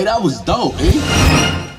Hey, that was dope, eh?